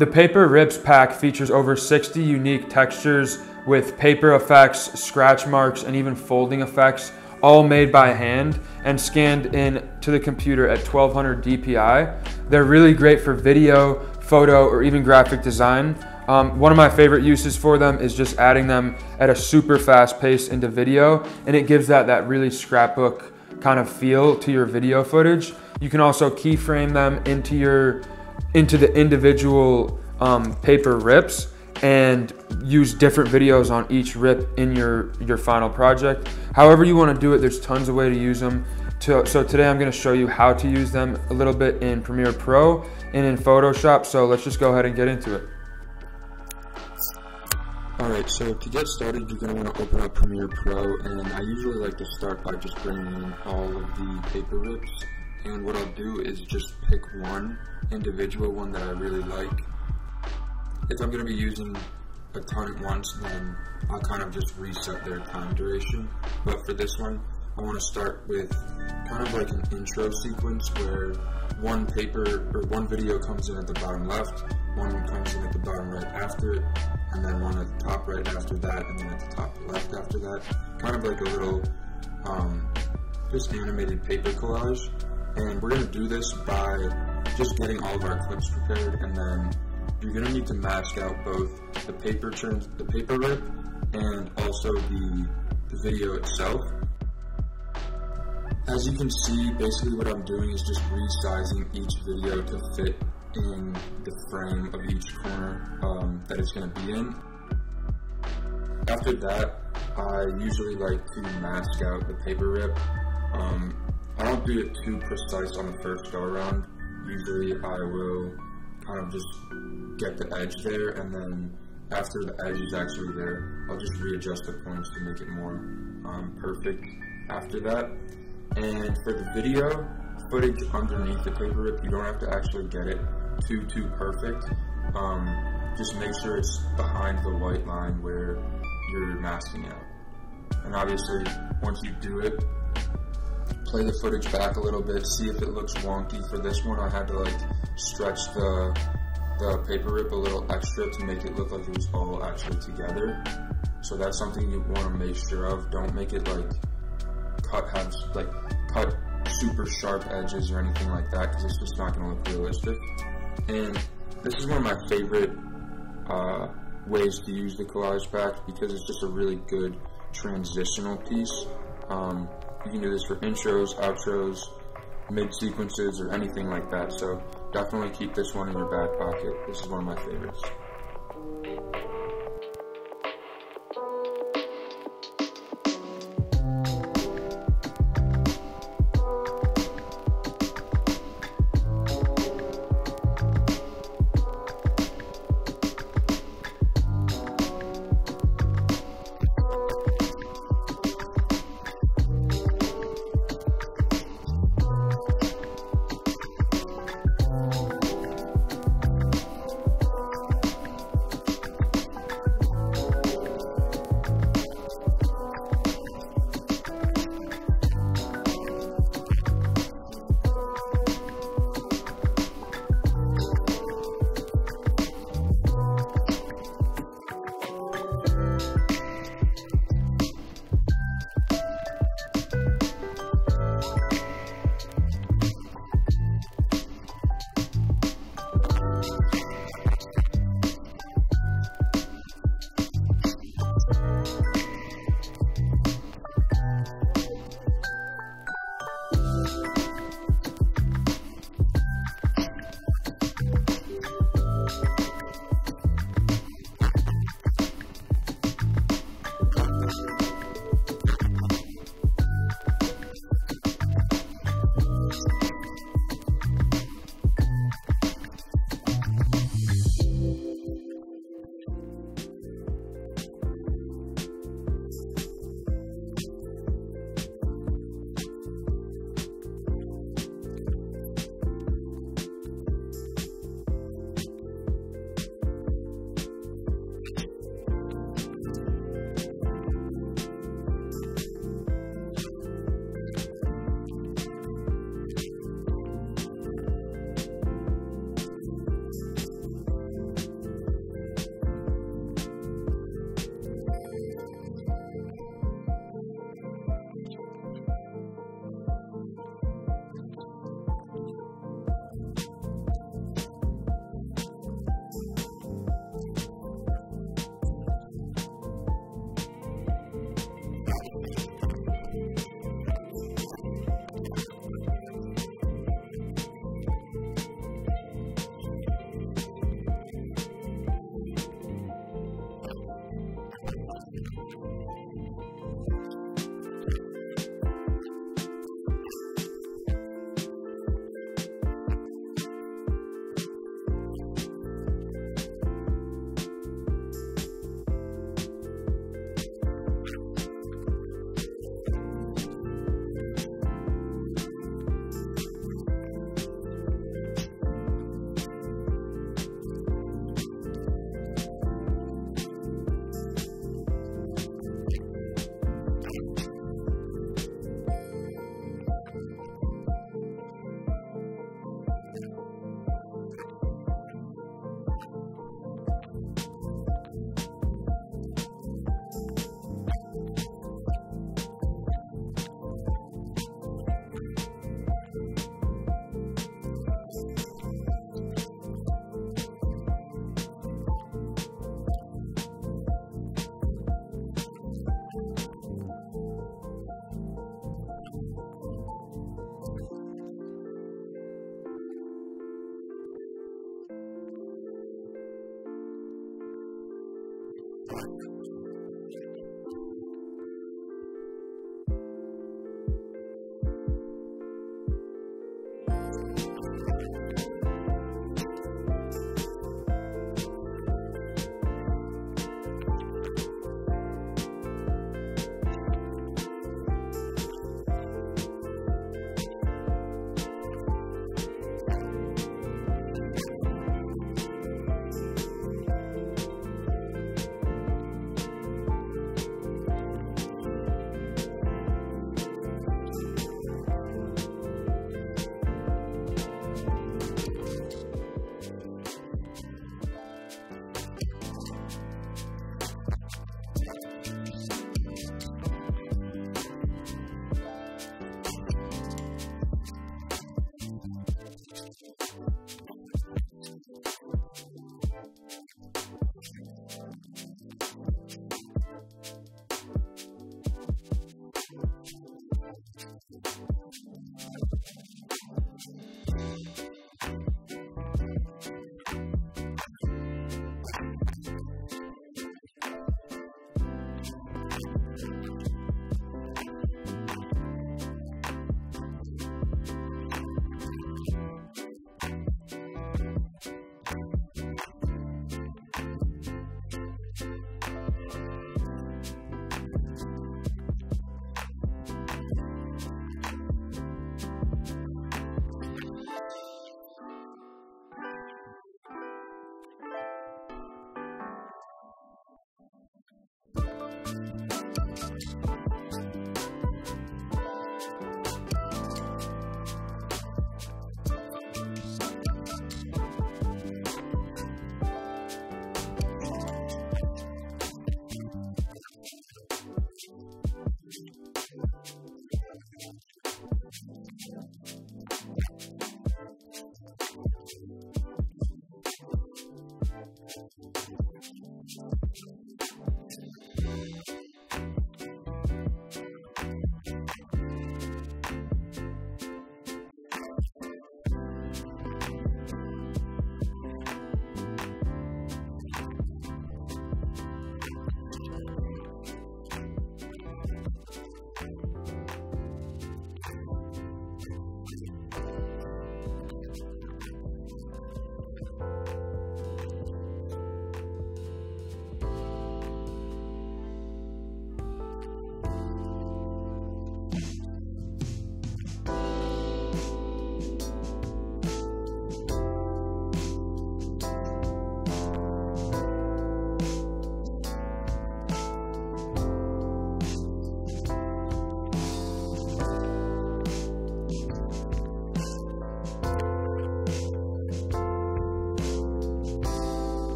The Paper Rips pack features over 60 unique textures with paper effects, scratch marks, and even folding effects, all made by hand and scanned in to the computer at 1200 DPI. They're really great for video, photo, or even graphic design. Um, one of my favorite uses for them is just adding them at a super fast pace into video, and it gives that, that really scrapbook kind of feel to your video footage. You can also keyframe them into your into the individual um, paper rips and use different videos on each rip in your your final project. However you want to do it, there's tons of way to use them. To, so today I'm going to show you how to use them a little bit in Premiere Pro and in Photoshop. So let's just go ahead and get into it. Alright, so to get started, you're going to want to open up Premiere Pro, and I usually like to start by just bringing in all of the paper rips, and what I'll do is just pick one individual one that I really like. If I'm going to be using a ton at once, then I'll kind of just reset their time duration, but for this one, I want to start with kind of like an intro sequence where one paper or one video comes in at the bottom left, one comes in at the bottom right after it, and then one at the top right after that, and then at the top left after that. Kind of like a little, um, just animated paper collage. And we're going to do this by just getting all of our clips prepared, and then you're going to need to mask out both the paper turn, the paper rip, and also the, the video itself. As you can see, basically what I'm doing is just resizing each video to fit in the frame of each corner um, that it's going to be in. After that, I usually like to mask out the paper rip. Um, I don't do it too precise on the first go around. Usually I will kind of just get the edge there and then after the edge is actually there, I'll just readjust the points to make it more um, perfect after that. And for the video footage underneath the paper rip, you don't have to actually get it too, too perfect. Um, just make sure it's behind the white line where you're masking out. And obviously, once you do it, play the footage back a little bit, see if it looks wonky. For this one, I had to like stretch the, the paper rip a little extra to make it look like it was all actually together. So that's something you want to make sure of. Don't make it like cut have like cut super sharp edges or anything like that because it's just not going to look realistic. And this is one of my favorite uh, ways to use the collage pack because it's just a really good transitional piece. Um, you can do this for intros, outros, mid sequences, or anything like that. So definitely keep this one in your back pocket. This is one of my favorites. life.